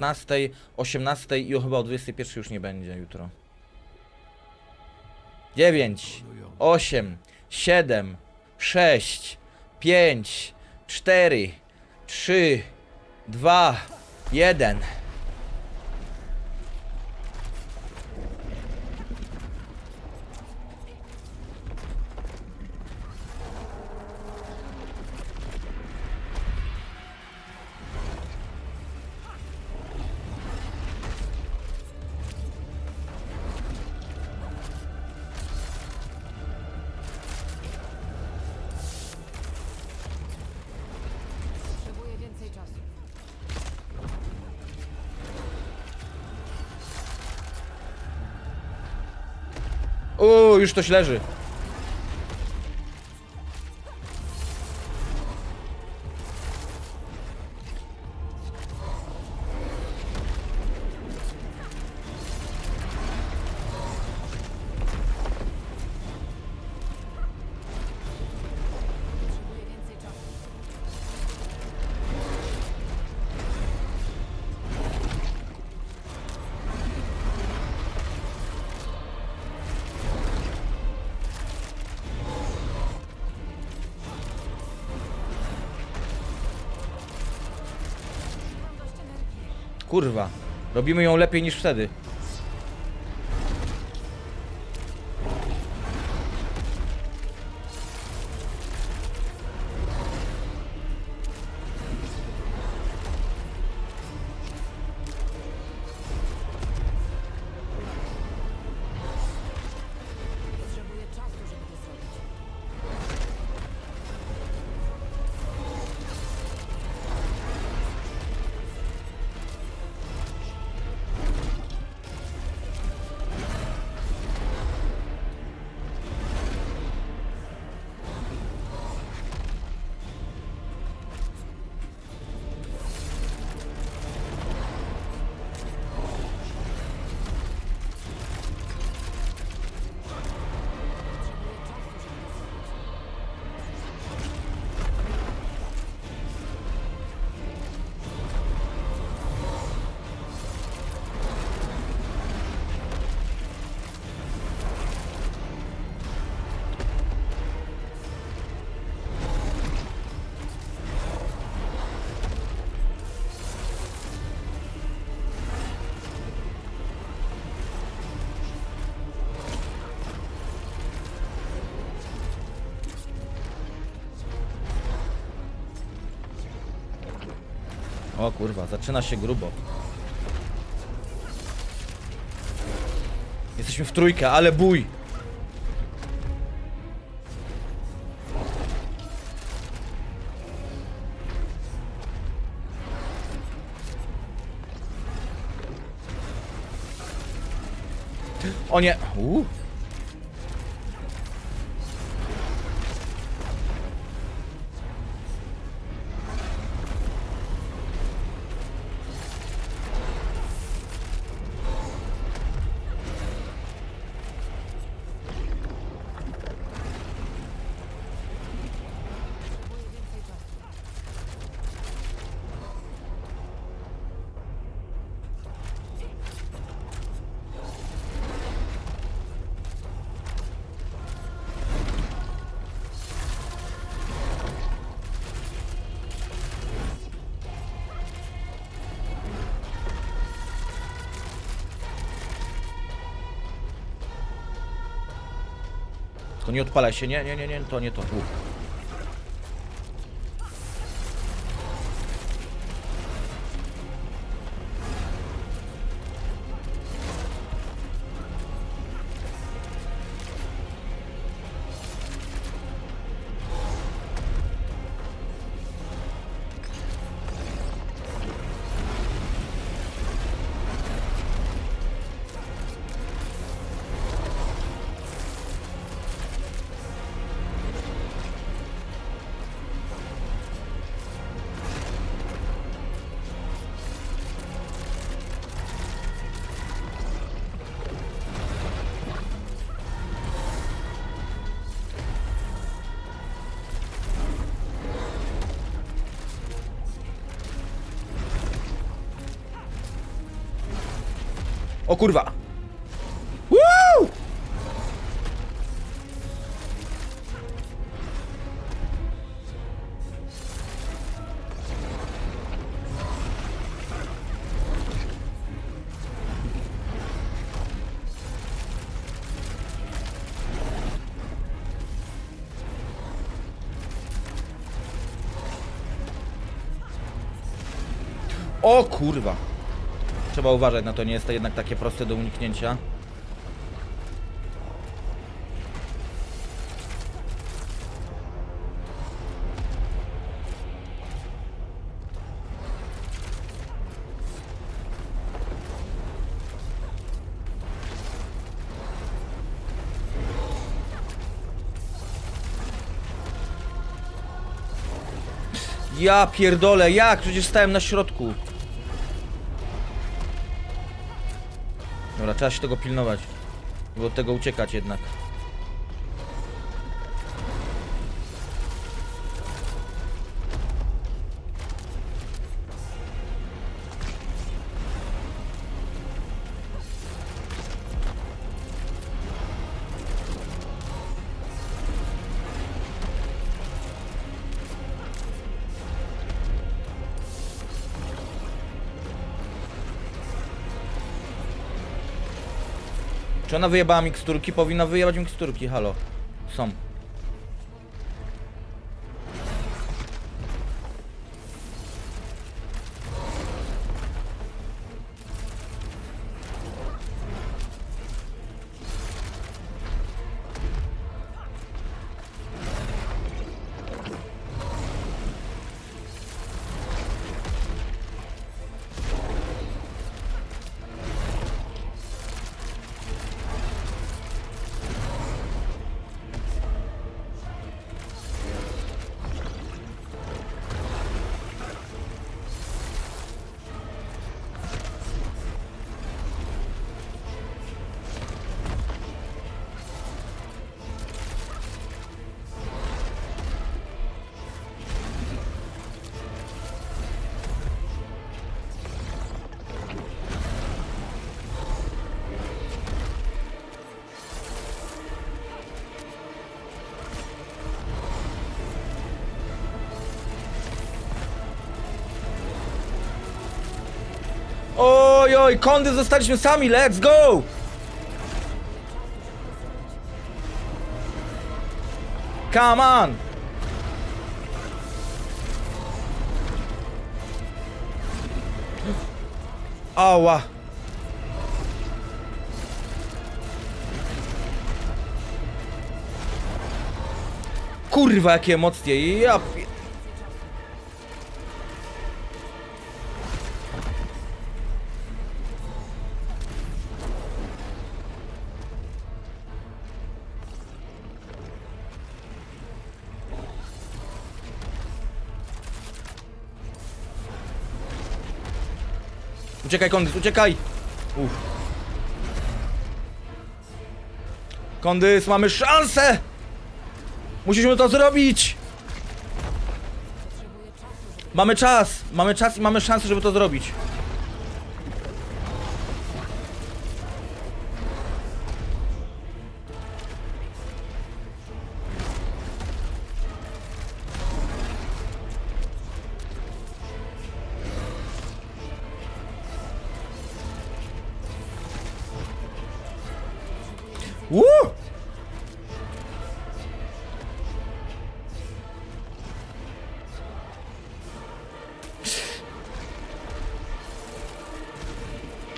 19, 18 i chyba o 21 już nie będzie jutro. 9, 8, 7, 6, 5, 4, 3, 2, 1. już ktoś leży. Kurwa. Robimy ją lepiej niż wtedy. O kurwa, zaczyna się grubo. Jesteśmy w trójkę, ale bój! O nie! Uuu. Nie odpalaj się, nie, nie, nie, nie, to nie to. Uf. O kurwa! Woo! O kurwa! Trzeba uważać na to, nie jest to jednak takie proste do uniknięcia. Ja pierdolę, jak? Przecież stałem na środku. Trzeba się tego pilnować. Bo od tego uciekać jednak. Czy ona wyjebała miksturki? Powinna wyjebać miksturki, halo. Są. Oj, oj, kondy zostaliśmy sami, let's go! Come on! Ała! Kurwa, jakie emocje, ja Uciekaj, Kondys, uciekaj! Uff. Kondys, mamy szansę! Musimy to zrobić! Mamy czas! Mamy czas i mamy szansę, żeby to zrobić.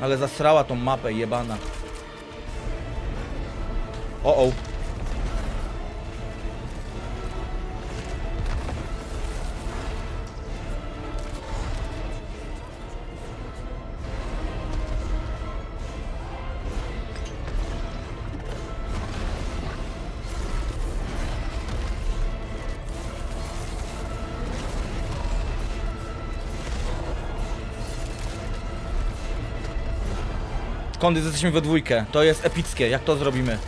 Ale zasrała tą mapę jebana. O o. Kondys, jesteśmy we dwójkę. To jest epickie. Jak to zrobimy?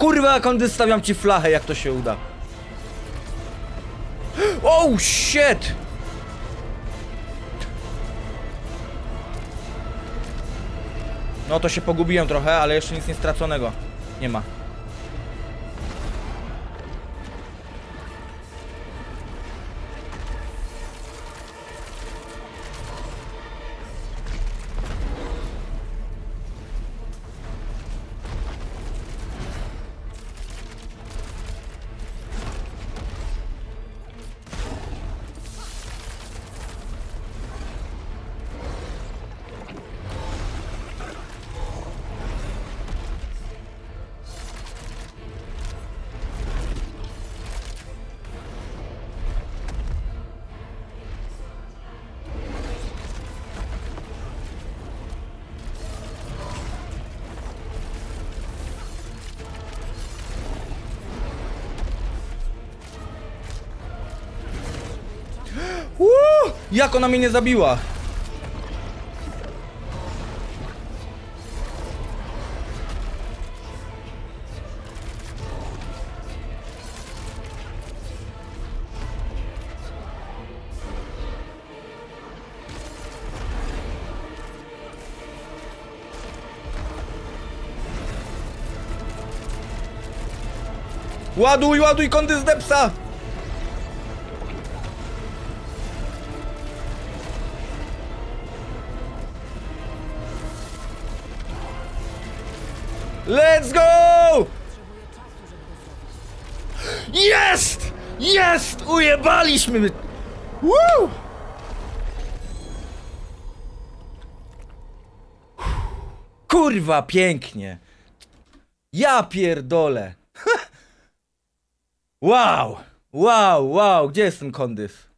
Kurwa, kondy stawiam ci flachę, jak to się uda. Oh shit! No to się pogubiłem trochę, ale jeszcze nic nie straconego. Nie ma. Jak ona mnie nie zabiła? Ładuj, ładuj kąty z depsa! Ujebaliśmy! Woo! Kurwa, pięknie. Ja pierdolę. Wow! Wow, wow, gdzie jest ten kondys?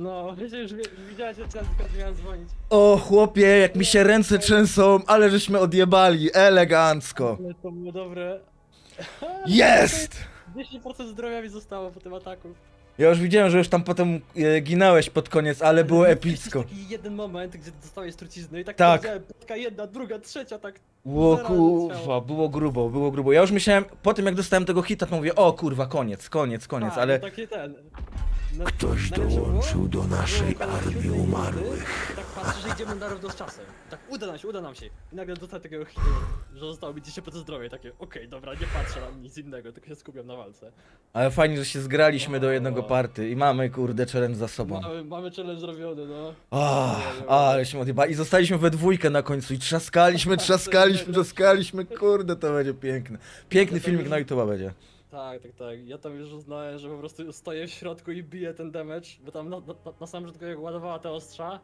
No, wiecie, już wie- widziałeś, że teraz tylko miałem dzwonić. O chłopie, jak mi się ręce trzęsą, ale żeśmy odjebali, elegancko. Ale to było dobre. Jest! 10% zdrowia mi zostało po tym ataku. Ja już widziałem, że już tam potem e, ginąłeś pod koniec, ale było epicko. taki jeden moment, gdzie dostałeś trucizny i tak, Tak. powiedziałem, Potka jedna, druga, trzecia, tak. Zero kurwa, było grubo, było grubo. Ja już myślałem, po tym jak dostałem tego hita, to mówię, o kurwa, koniec, koniec, koniec, Tak, ale... no Takie ten. Ktoś dołączył do naszej armii umarłych. Tak patrzę, że idziemy na równo z czasem. Tak, uda nam się, uda nam się. I nagle dostaję takiego hitu, że zostało mi 10% zdrowia takie, okej, dobra, nie patrzę na nic innego, tylko się skupiam na walce. Ale fajnie, że się zgraliśmy do No, jednego no. party i mamy kurde challenge za sobą. Mamy, mamy challenge zrobiony, no. O, Nie, nie, ale się odjebali. I zostaliśmy we dwójkę na końcu i trzaskaliśmy, trzaskaliśmy, trzaskaliśmy, kurde, to będzie piękne. Piękny filmik na YouTube będzie. Tak, tak, tak. Ja tam już uznałem, że po prostu stoję w środku i biję ten damage, bo tam na, na, na samym początku jak ładowała te ostrza,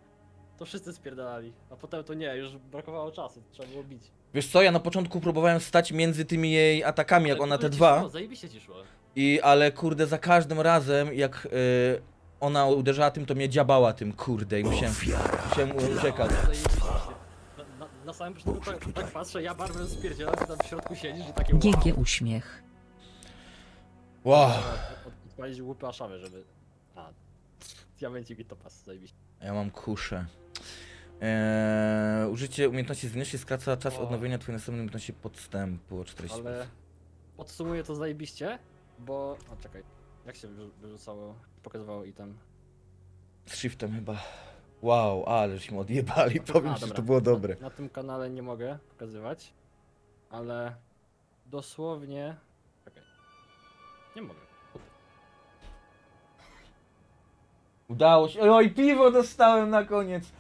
to wszyscy spierdalali. A potem to nie, już brakowało czasu, trzeba było bić. Wiesz co, ja na początku próbowałem stać między tymi jej atakami, jak Ale ona te ci dwa. Szło, zajebiście ci szło. I ale kurde, za każdym razem jak y, ona uderzała tym, to mnie dziabała tym, kurde, i musiałem, musiałem uciekać. Na, na, na samym początku tak, tak patrzę, ja barwę spierdzielam, tam w środku siedzisz i takie wow. GG uśmiech. Wow. Od- Odpalić łupy aszawy, żeby... A, diamencik i topas, zajebiście. Ja mam kuszę. Eee, użycie umiejętności zwinności skraca czas O. odnowienia twojej następnej umiejętności podstępu o 40 Ale podsumuję to zajebiście, bo... A czekaj, jak się wyrzu- wyrzucało, pokazywało item? Z shiftem chyba. Wow, ale żeśmy odjebali, powiem ci, że to było dobre. Na, na tym kanale nie mogę pokazywać, ale dosłownie... Nie mogę. Udało się. Oj, piwo dostałem na koniec.